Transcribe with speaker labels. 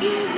Speaker 1: Jesus.